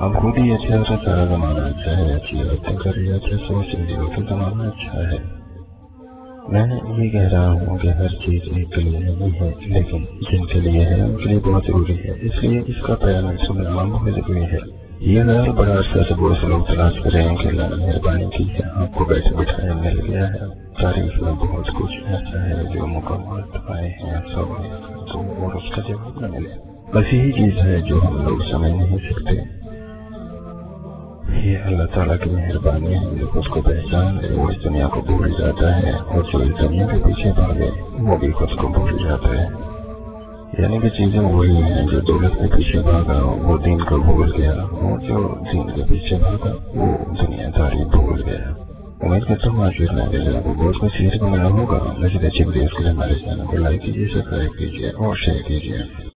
अब खुद ही अच्छा होता सारा जमाना अच्छा है अच्छी बातें कर लिया अच्छा सोच लिया तो जमाना अच्छा है मैं ये कह रहा हूँ कि हर चीज़ एक के लिए नहीं है, लेकिन जिनके लिए है, उनके लिए बहुत ज़रूरी है। इसलिए इसका पैरामीटर सुनना बहुत ज़रूरी है। ये ख्याल बड़ा अर्सा से बहुत से लोग तलाश कर रहे हैं कि मेहरबानी की है, आपको बैठे बिठाए मिल गया है। तारीफ़ में बहुत कुछ ऐसा है जो मुकम्मल आए हैं, सब तो और उसका जवाब न मिले। बस यही चीज़ है जो हम लोग समझ नहीं सकते। ये अल्लाह ताला की मेहरबानी है जो खुद को पहचान ले वो इस दुनिया को भूल जाता है और जो इस दुनिया के पीछे भागे, वो भी खुद को भूल जाता है। यानी कि चीज़ें वही हैं जो दौलत के पीछे भागा, वो दिन को भूल गया, और जो दिन के पीछे भागा, वो दुनियादारी भूल गया। उम्मीद करता हूँ आज फिर नए आपको बहुत कुछ सीखने को मिला होगा। मजीद अच्छी वीडियोस के लिए हमारे चैनल को लाइक कीजिए, सब्सक्राइब कीजिए और शेयर कीजिए।